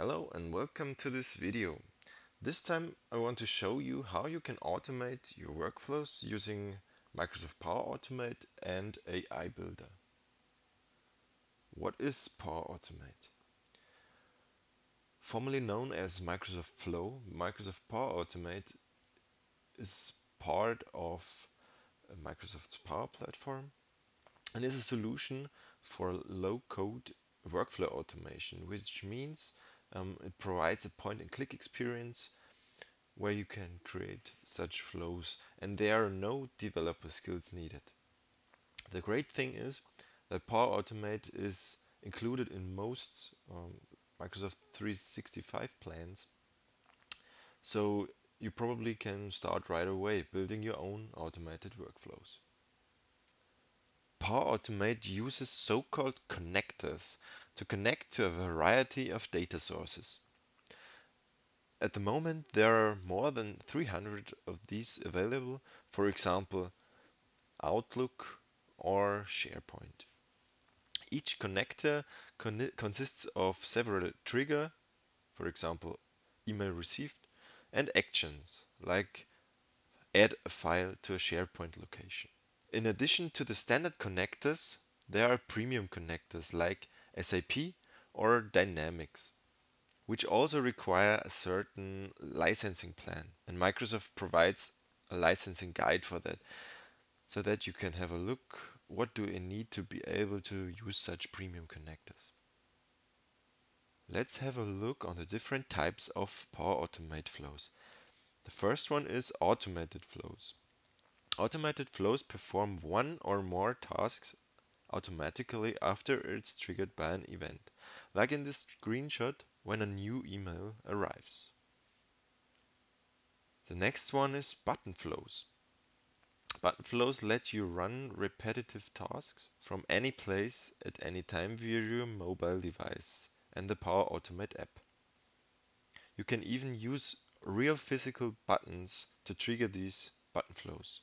Hello and welcome to this video. This time I want to show you how you can automate your workflows using Microsoft Power Automate and AI Builder. What is Power Automate? Formerly known as Microsoft Flow, Microsoft Power Automate is part of Microsoft's Power Platform and is a solution for low-code workflow automation, which means um, it provides a point and click experience where you can create such flows and there are no developer skills needed. The great thing is that Power Automate is included in most um, Microsoft 365 plans. So you probably can start right away building your own automated workflows. Power Automate uses so-called connectors to connect to a variety of data sources. At the moment, there are more than 300 of these available, for example, Outlook or SharePoint. Each connector con consists of several trigger, for example, email received, and actions, like add a file to a SharePoint location. In addition to the standard connectors, there are premium connectors like SAP or Dynamics, which also require a certain licensing plan. And Microsoft provides a licensing guide for that, so that you can have a look what do you need to be able to use such premium connectors. Let's have a look on the different types of Power Automate flows. The first one is automated flows. Automated flows perform one or more tasks automatically after it's triggered by an event, like in this screenshot when a new email arrives. The next one is button flows. Button flows let you run repetitive tasks from any place at any time via your mobile device and the Power Automate app. You can even use real physical buttons to trigger these button flows.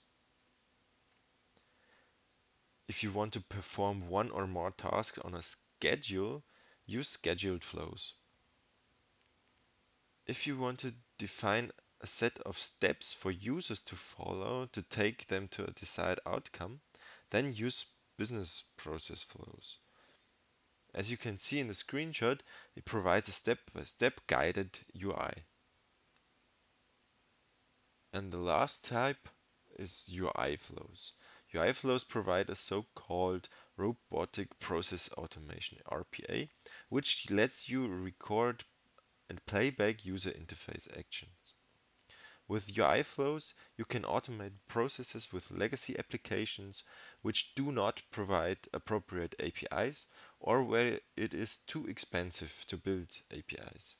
If you want to perform one or more tasks on a schedule, use scheduled flows. If you want to define a set of steps for users to follow to take them to a desired outcome, then use business process flows. As you can see in the screenshot, it provides a step-by-step -step guided UI. And the last type is UI flows. UI flows provide a so-called robotic process automation RPA, which lets you record and playback user interface actions. With UI flows, you can automate processes with legacy applications which do not provide appropriate APIs or where it is too expensive to build APIs.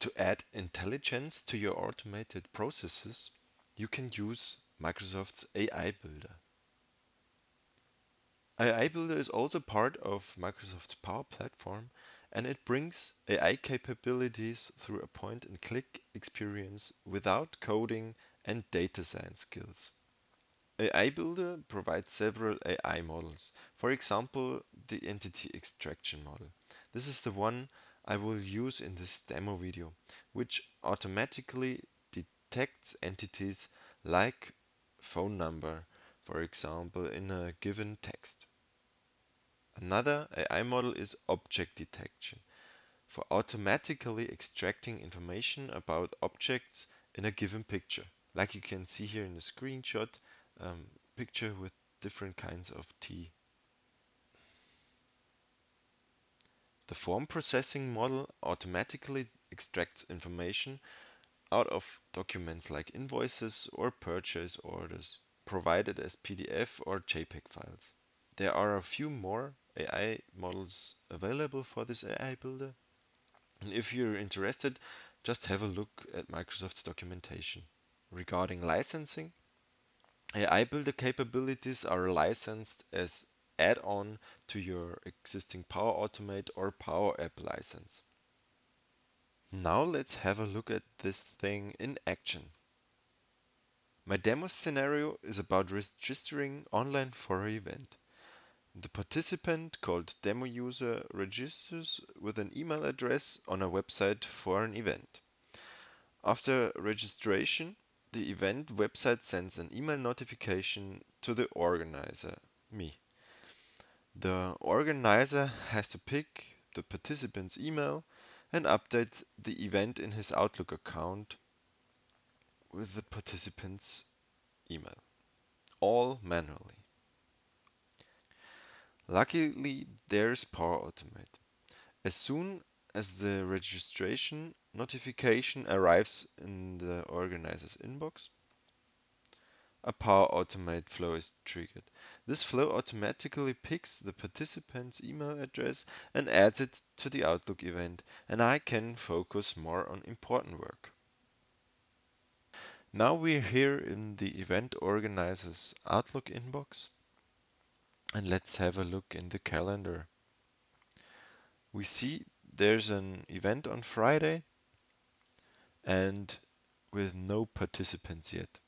To add intelligence to your automated processes, you can use Microsoft's AI Builder. AI Builder is also part of Microsoft's Power Platform and it brings AI capabilities through a point and click experience without coding and data science skills. AI Builder provides several AI models, for example, the entity extraction model. This is the one I will use in this demo video, which automatically detects entities like phone number, for example, in a given text. Another AI model is object detection, for automatically extracting information about objects in a given picture. Like you can see here in the screenshot, um, picture with different kinds of tea. The form processing model automatically extracts information out of documents like invoices or purchase orders, provided as PDF or JPEG files. There are a few more AI models available for this AI builder. And if you're interested, just have a look at Microsoft's documentation. Regarding licensing, AI Builder capabilities are licensed as add-on to your existing Power Automate or Power App license. Now let's have a look at this thing in action. My demo scenario is about registering online for an event. The participant called demo user registers with an email address on a website for an event. After registration, the event website sends an email notification to the organizer, me. The organizer has to pick the participant's email and update the event in his Outlook account with the participant's email, all manually. Luckily, there's Power Automate. As soon as the registration notification arrives in the organizer's inbox, a Power Automate flow is triggered. This flow automatically picks the participant's email address and adds it to the Outlook event, and I can focus more on important work. Now we're here in the event organizer's Outlook inbox, and let's have a look in the calendar. We see there's an event on Friday and with no participants yet.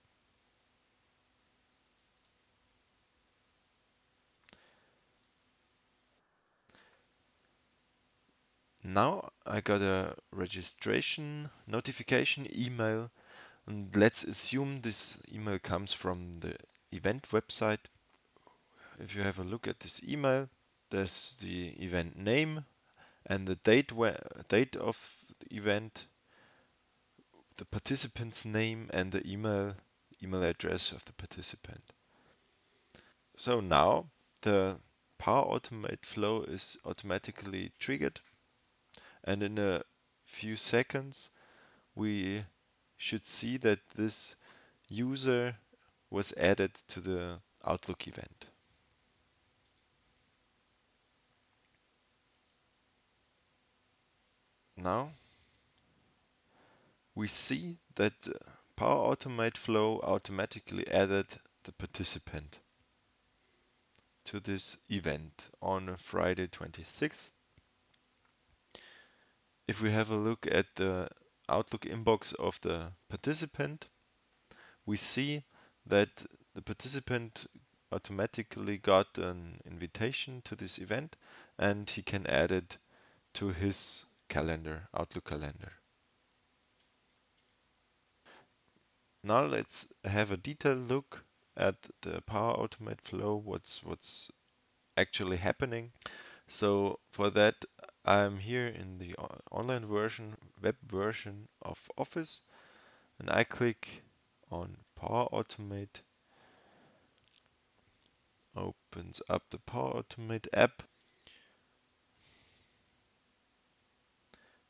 Now I got a registration notification email and let's assume this email comes from the event website. If you have a look at this email, there's the event name and the date date of the event, the participant's name and the email email address of the participant. So now the Power Automate flow is automatically triggered and in a few seconds we should see that this user was added to the Outlook event. Now we see that Power Automate Flow automatically added the participant to this event on Friday 26th. If we have a look at the Outlook inbox of the participant, we see that the participant automatically got an invitation to this event and he can add it to his calendar, Outlook calendar. Now let's have a detailed look at the Power Automate flow, what's what's actually happening. So for that, I'm here in the online version, web version of Office, and I click on Power Automate. Opens up the Power Automate app.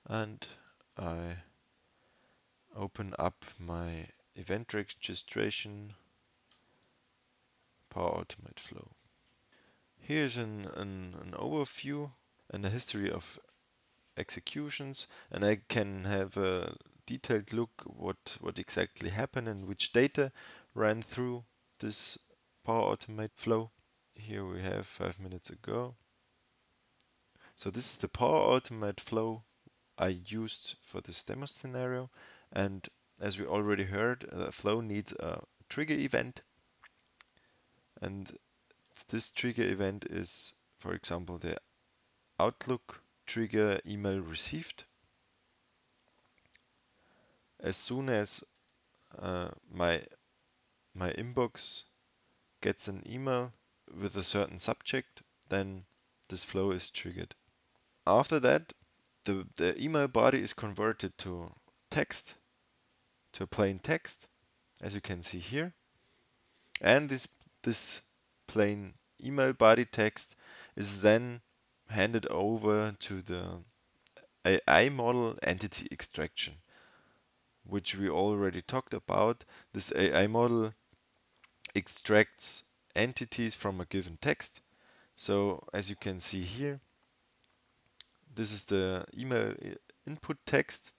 And I open up my event registration Power Automate flow. Here's an, an, an overview and a history of executions and I can have a detailed look what, what exactly happened and which data ran through this Power Automate flow. Here we have five minutes ago. So this is the Power Automate flow I used for this demo scenario. And as we already heard, the flow needs a trigger event. And this trigger event is, for example, the Outlook trigger email received. As soon as uh, my my inbox gets an email with a certain subject, then this flow is triggered. After that, the, the email body is converted to text, to plain text, as you can see here. And this, this plain email body text is then handed over to the AI model entity extraction, which we already talked about. This AI model extracts entities from a given text. So as you can see here, this is the email input text.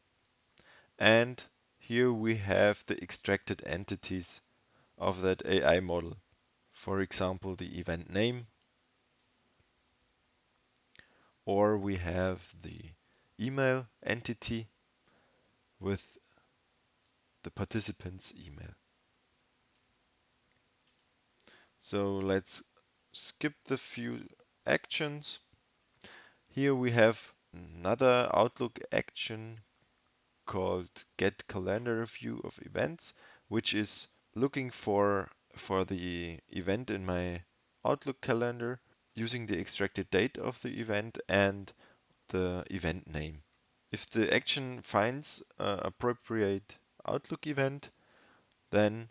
And here we have the extracted entities of that AI model. For example, the event name, or we have the email entity with the participant's email. So let's skip the few actions. Here we have another Outlook action called get calendar view of events, which is looking for for the event in my Outlook calendar using the extracted date of the event and the event name. If the action finds uh, appropriate Outlook event, then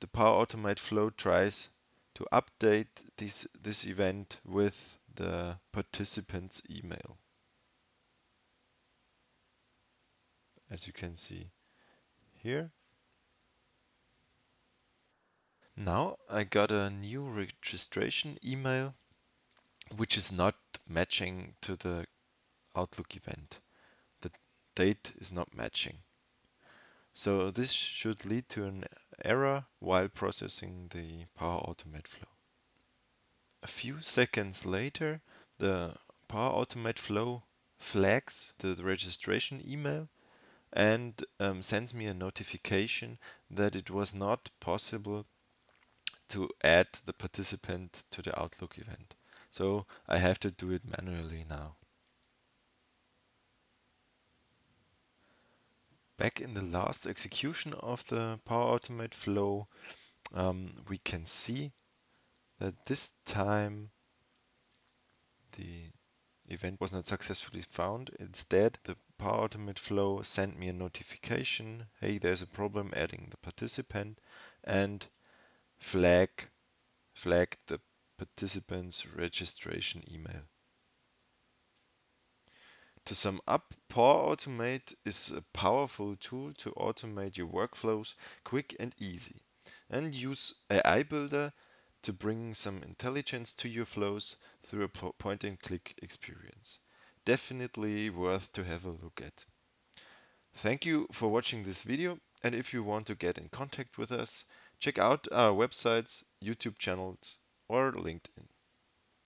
the Power Automate flow tries to update this, this event with the participant's email. As you can see here. Now I got a new registration email which is not matching to the Outlook event. The date is not matching. So this should lead to an error while processing the Power Automate flow. A few seconds later, the Power Automate flow flags the registration email and um, sends me a notification that it was not possible to add the participant to the Outlook event. So I have to do it manually now. Back in the last execution of the Power Automate flow, um, we can see that this time the event was not successfully found. Instead, the Power Automate flow sent me a notification, hey, there's a problem adding the participant, and flag flagged the participant's registration email. To sum up, Power Automate is a powerful tool to automate your workflows quick and easy. And use AI Builder to bring some intelligence to your flows through a point and click experience. Definitely worth to have a look at. Thank you for watching this video and if you want to get in contact with us, check out our websites, YouTube channels or LinkedIn.